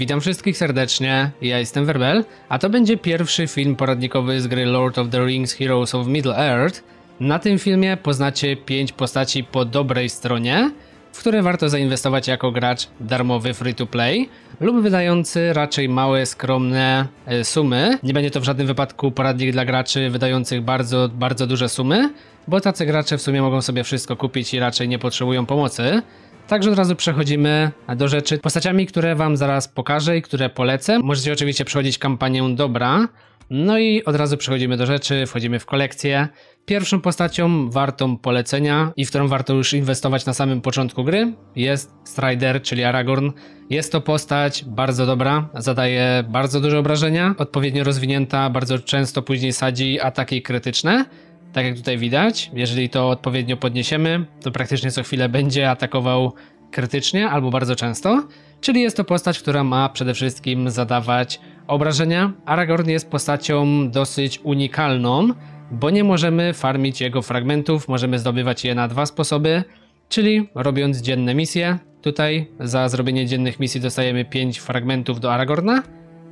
Witam wszystkich serdecznie, ja jestem Werbel, a to będzie pierwszy film poradnikowy z gry Lord of the Rings Heroes of Middle-earth. Na tym filmie poznacie 5 postaci po dobrej stronie, w które warto zainwestować jako gracz darmowy free-to-play lub wydający raczej małe, skromne e, sumy. Nie będzie to w żadnym wypadku poradnik dla graczy wydających bardzo, bardzo duże sumy, bo tacy gracze w sumie mogą sobie wszystko kupić i raczej nie potrzebują pomocy. Także od razu przechodzimy do rzeczy. Postaciami, które wam zaraz pokażę i które polecę. Możecie oczywiście przechodzić kampanię dobra. No i od razu przechodzimy do rzeczy, wchodzimy w kolekcję. Pierwszą postacią wartą polecenia i w którą warto już inwestować na samym początku gry jest Strider, czyli Aragorn. Jest to postać bardzo dobra, zadaje bardzo duże obrażenia, odpowiednio rozwinięta, bardzo często później sadzi ataki krytyczne. Tak jak tutaj widać, jeżeli to odpowiednio podniesiemy, to praktycznie co chwilę będzie atakował krytycznie albo bardzo często. Czyli jest to postać, która ma przede wszystkim zadawać obrażenia. Aragorn jest postacią dosyć unikalną, bo nie możemy farmić jego fragmentów, możemy zdobywać je na dwa sposoby, czyli robiąc dzienne misje. Tutaj za zrobienie dziennych misji dostajemy 5 fragmentów do Aragorna.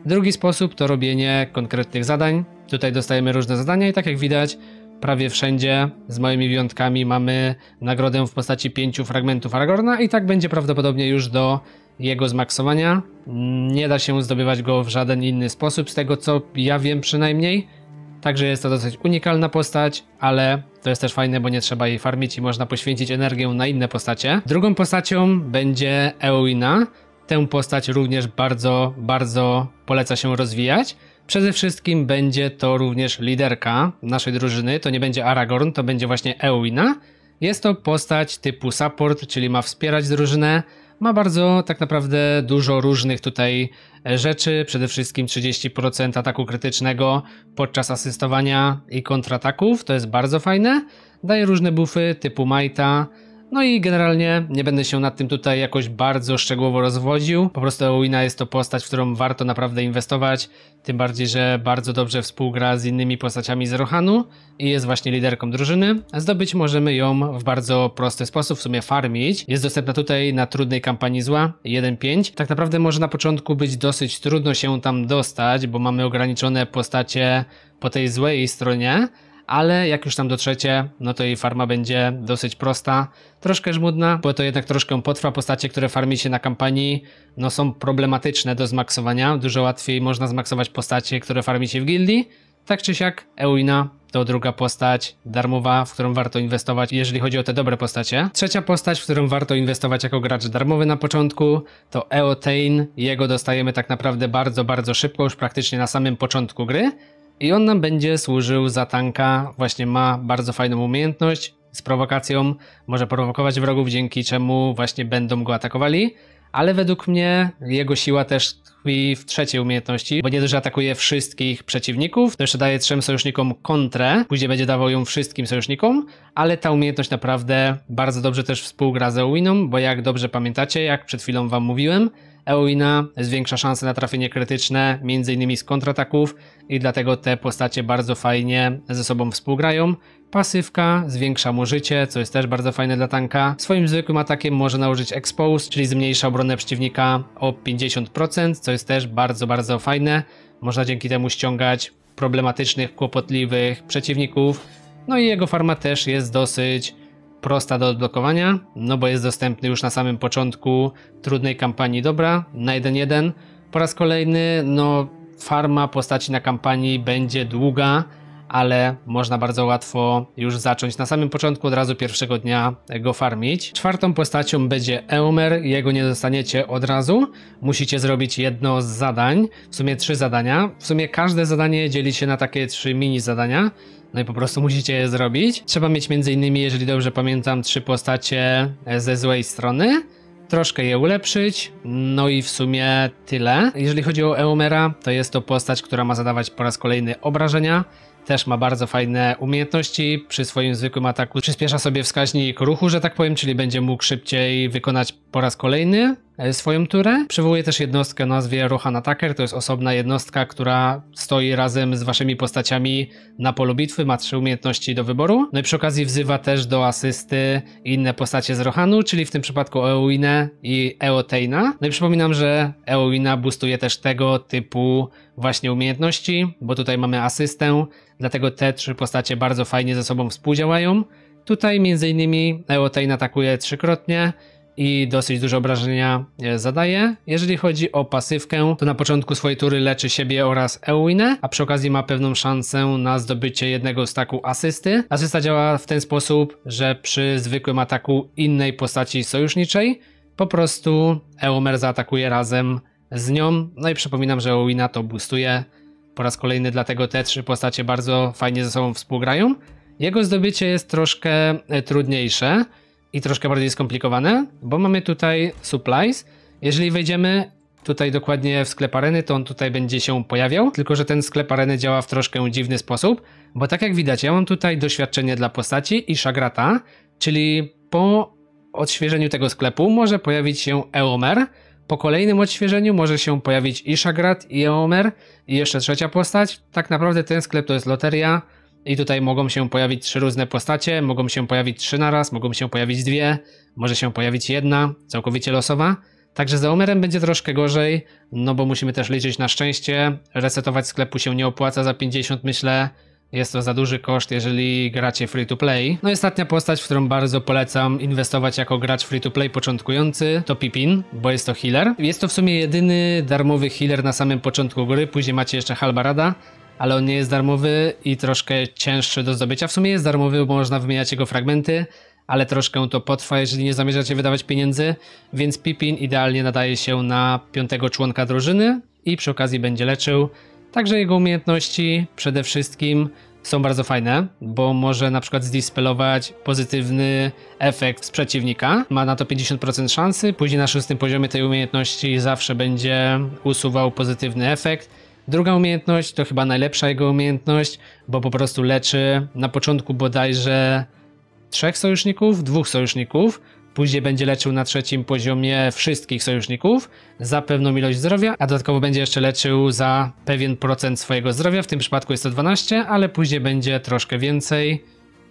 Drugi sposób to robienie konkretnych zadań. Tutaj dostajemy różne zadania i tak jak widać, prawie wszędzie, z małymi wyjątkami, mamy nagrodę w postaci pięciu fragmentów Aragorna i tak będzie prawdopodobnie już do jego zmaksowania. Nie da się zdobywać go w żaden inny sposób, z tego co ja wiem przynajmniej. Także jest to dosyć unikalna postać, ale to jest też fajne, bo nie trzeba jej farmić i można poświęcić energię na inne postacie. Drugą postacią będzie Eowina. Tę postać również bardzo, bardzo poleca się rozwijać. Przede wszystkim będzie to również liderka naszej drużyny, to nie będzie Aragorn, to będzie właśnie Eowina. Jest to postać typu support, czyli ma wspierać drużynę, ma bardzo tak naprawdę dużo różnych tutaj e, rzeczy, przede wszystkim 30% ataku krytycznego podczas asystowania i kontrataków, to jest bardzo fajne. Daje różne buffy typu Maita, no i generalnie nie będę się nad tym tutaj jakoś bardzo szczegółowo rozwodził. Po prostu Eowina jest to postać, w którą warto naprawdę inwestować. Tym bardziej, że bardzo dobrze współgra z innymi postaciami z Rohanu i jest właśnie liderką drużyny. Zdobyć możemy ją w bardzo prosty sposób, w sumie farmić. Jest dostępna tutaj na trudnej kampanii zła 1.5. Tak naprawdę może na początku być dosyć trudno się tam dostać, bo mamy ograniczone postacie po tej złej stronie ale jak już tam dotrzecie, no to jej farma będzie dosyć prosta, troszkę żmudna, bo to jednak troszkę potrwa. Postacie, które farmi się na kampanii, no są problematyczne do zmaksowania. Dużo łatwiej można zmaksować postacie, które farmi się w gildii. Tak czy siak, Eowina to druga postać darmowa, w którą warto inwestować, jeżeli chodzi o te dobre postacie. Trzecia postać, w którą warto inwestować jako gracz darmowy na początku, to Eotain. Jego dostajemy tak naprawdę bardzo, bardzo szybko, już praktycznie na samym początku gry. I on nam będzie służył za tanka, właśnie ma bardzo fajną umiejętność z prowokacją, może prowokować wrogów, dzięki czemu właśnie będą go atakowali, ale według mnie jego siła też tkwi w trzeciej umiejętności, bo nie dość, że atakuje wszystkich przeciwników, to jeszcze daje trzem sojusznikom kontrę, później będzie dawał ją wszystkim sojusznikom, ale ta umiejętność naprawdę bardzo dobrze też współgra z Ewiną, bo jak dobrze pamiętacie, jak przed chwilą wam mówiłem, Eowina zwiększa szanse na trafienie krytyczne, m.in. z kontrataków i dlatego te postacie bardzo fajnie ze sobą współgrają. Pasywka zwiększa mu życie, co jest też bardzo fajne dla tanka. Swoim zwykłym atakiem może nałożyć Expose, czyli zmniejsza obronę przeciwnika o 50%, co jest też bardzo, bardzo fajne. Można dzięki temu ściągać problematycznych, kłopotliwych przeciwników. No i jego farma też jest dosyć prosta do odblokowania, no bo jest dostępny już na samym początku trudnej kampanii dobra, na 1.1. Po raz kolejny, no farma postaci na kampanii będzie długa, ale można bardzo łatwo już zacząć na samym początku, od razu pierwszego dnia go farmić. Czwartą postacią będzie Eomer, jego nie dostaniecie od razu. Musicie zrobić jedno z zadań, w sumie trzy zadania. W sumie każde zadanie dzieli się na takie trzy mini zadania. No i po prostu musicie je zrobić. Trzeba mieć między innymi, jeżeli dobrze pamiętam, trzy postacie ze złej strony. Troszkę je ulepszyć, no i w sumie tyle. Jeżeli chodzi o Eomera, to jest to postać, która ma zadawać po raz kolejny obrażenia. Też ma bardzo fajne umiejętności. Przy swoim zwykłym ataku przyspiesza sobie wskaźnik ruchu, że tak powiem, czyli będzie mógł szybciej wykonać po raz kolejny e, swoją turę. Przywołuje też jednostkę o nazwie Rohan Attacker, to jest osobna jednostka, która stoi razem z waszymi postaciami na polu bitwy, ma trzy umiejętności do wyboru. No i przy okazji wzywa też do asysty inne postacie z Rohanu, czyli w tym przypadku Eowynę i Eoteina. No i przypominam, że Eowina boostuje też tego typu właśnie umiejętności, bo tutaj mamy asystę, dlatego te trzy postacie bardzo fajnie ze sobą współdziałają. Tutaj m.in. Eotein atakuje trzykrotnie i dosyć duże obrażenia e, zadaje. Jeżeli chodzi o pasywkę, to na początku swojej tury leczy siebie oraz Eowynę, a przy okazji ma pewną szansę na zdobycie jednego staku asysty. Asysta działa w ten sposób, że przy zwykłym ataku innej postaci sojuszniczej po prostu Eomer zaatakuje razem z nią. No i przypominam, że Eowina to boostuje. Po raz kolejny dlatego te trzy postacie bardzo fajnie ze sobą współgrają. Jego zdobycie jest troszkę e, trudniejsze i troszkę bardziej skomplikowane, bo mamy tutaj supplies. Jeżeli wejdziemy tutaj dokładnie w sklep areny, to on tutaj będzie się pojawiał, tylko że ten sklep areny działa w troszkę dziwny sposób, bo tak jak widać, ja mam tutaj doświadczenie dla postaci i szagrata, czyli po odświeżeniu tego sklepu może pojawić się Eomer, po kolejnym odświeżeniu może się pojawić i Szagrat, i Eomer, i jeszcze trzecia postać. Tak naprawdę ten sklep to jest loteria, i tutaj mogą się pojawić trzy różne postacie, mogą się pojawić trzy naraz, mogą się pojawić dwie, może się pojawić jedna, całkowicie losowa. Także z Eomerem będzie troszkę gorzej, no bo musimy też liczyć na szczęście. Resetować sklepu się nie opłaca za 50 myślę. Jest to za duży koszt, jeżeli gracie free to play. No i ostatnia postać, w którą bardzo polecam inwestować jako gracz free to play początkujący, to Pippin, bo jest to healer. Jest to w sumie jedyny darmowy healer na samym początku gry, później macie jeszcze Halbarada, ale on nie jest darmowy i troszkę cięższy do zdobycia. W sumie jest darmowy, bo można wymieniać jego fragmenty, ale troszkę to potrwa, jeżeli nie zamierzacie wydawać pieniędzy, więc Pippin idealnie nadaje się na piątego członka drużyny i przy okazji będzie leczył. Także jego umiejętności przede wszystkim są bardzo fajne, bo może na przykład zdispelować pozytywny efekt z przeciwnika. Ma na to 50% szansy, później na szóstym poziomie tej umiejętności zawsze będzie usuwał pozytywny efekt. Druga umiejętność to chyba najlepsza jego umiejętność, bo po prostu leczy na początku bodajże trzech sojuszników, dwóch sojuszników, później będzie leczył na trzecim poziomie wszystkich sojuszników za pewną ilość zdrowia, a dodatkowo będzie jeszcze leczył za pewien procent swojego zdrowia, w tym przypadku jest to 12, ale później będzie troszkę więcej,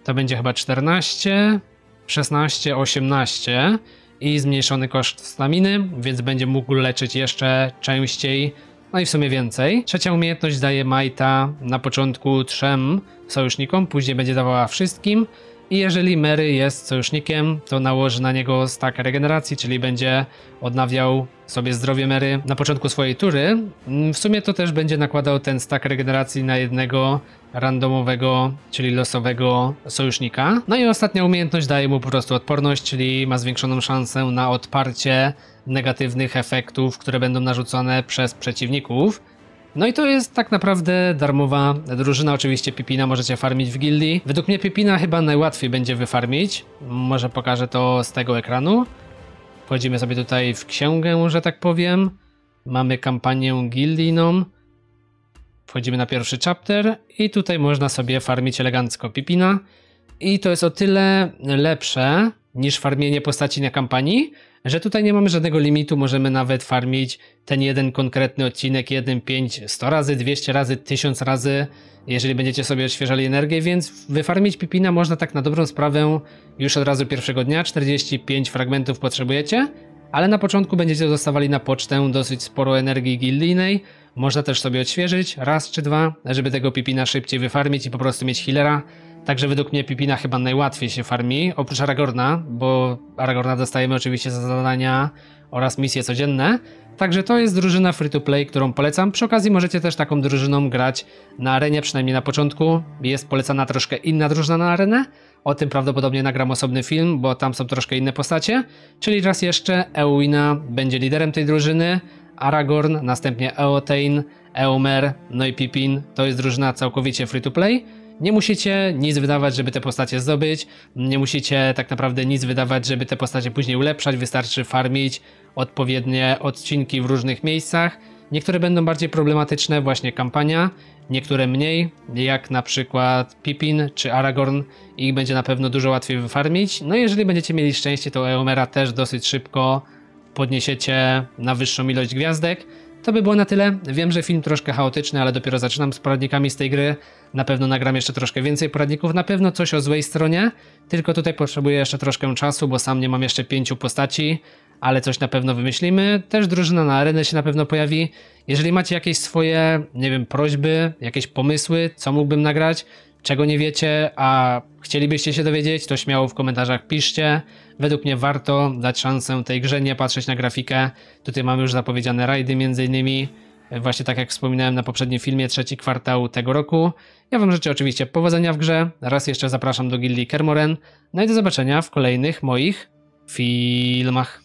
to będzie chyba 14, 16, 18 i zmniejszony koszt staminy, więc będzie mógł leczyć jeszcze częściej no i w sumie więcej. Trzecia umiejętność daje Majta na początku trzem sojusznikom, później będzie dawała wszystkim. I jeżeli Mary jest sojusznikiem, to nałoży na niego stack regeneracji, czyli będzie odnawiał sobie zdrowie Mary na początku swojej tury. Mm, w sumie to też będzie nakładał ten stack regeneracji na jednego randomowego, czyli losowego sojusznika. No i ostatnia umiejętność daje mu po prostu odporność, czyli ma zwiększoną szansę na odparcie negatywnych efektów, które będą narzucone przez przeciwników. No i to jest tak naprawdę darmowa drużyna. Oczywiście Pipina możecie farmić w gildii. Według mnie Pipina chyba najłatwiej będzie wyfarmić. Może pokażę to z tego ekranu. Wchodzimy sobie tutaj w księgę, że tak powiem. Mamy kampanię gildijną. Wchodzimy na pierwszy chapter i tutaj można sobie farmić elegancko Pipina. I to jest o tyle lepsze niż farmienie postaci na kampanii, że tutaj nie mamy żadnego limitu, możemy nawet farmić ten jeden konkretny odcinek 1, 5, 100 razy, 200 razy, 1000 razy, jeżeli będziecie sobie odświeżali energię, więc wyfarmić Pipina można tak na dobrą sprawę już od razu pierwszego dnia, 45 fragmentów potrzebujecie, ale na początku będziecie dostawali na pocztę dosyć sporo energii gildijnej, można też sobie odświeżyć raz czy dwa, żeby tego Pipina szybciej wyfarmić i po prostu mieć healera, Także według mnie Pipina chyba najłatwiej się farmi, oprócz Aragorna, bo Aragorna dostajemy oczywiście za zadania oraz misje codzienne. Także to jest drużyna free to play, którą polecam. Przy okazji możecie też taką drużyną grać na arenie, przynajmniej na początku. Jest polecana troszkę inna drużyna na arenę. O tym prawdopodobnie nagram osobny film, bo tam są troszkę inne postacie. Czyli raz jeszcze Eowina będzie liderem tej drużyny, Aragorn, następnie Eotain, Eomer, no i Pippin. To jest drużyna całkowicie free to play. Nie musicie nic wydawać, żeby te postacie zdobyć, nie musicie tak naprawdę nic wydawać, żeby te postacie później ulepszać, wystarczy farmić odpowiednie odcinki w różnych miejscach. Niektóre będą bardziej problematyczne, właśnie kampania, niektóre mniej, jak na przykład Pippin czy Aragorn, ich będzie na pewno dużo łatwiej wyfarmić. No i jeżeli będziecie mieli szczęście, to Eomera też dosyć szybko podniesiecie na wyższą ilość gwiazdek. To by było na tyle. Wiem, że film troszkę chaotyczny, ale dopiero zaczynam z poradnikami z tej gry. Na pewno nagram jeszcze troszkę więcej poradników, na pewno coś o złej stronie, tylko tutaj potrzebuję jeszcze troszkę czasu, bo sam nie mam jeszcze pięciu postaci, ale coś na pewno wymyślimy. Też drużyna na arenę się na pewno pojawi. Jeżeli macie jakieś swoje, nie wiem, prośby, jakieś pomysły, co mógłbym nagrać, czego nie wiecie, a chcielibyście się dowiedzieć, to śmiało w komentarzach piszcie. Według mnie warto dać szansę tej grze, nie patrzeć na grafikę. Tutaj mamy już zapowiedziane rajdy między innymi. Właśnie tak jak wspominałem na poprzednim filmie, trzeci kwartał tego roku. Ja wam życzę oczywiście powodzenia w grze. Raz jeszcze zapraszam do gildii Kermoren. No i do zobaczenia w kolejnych moich filmach.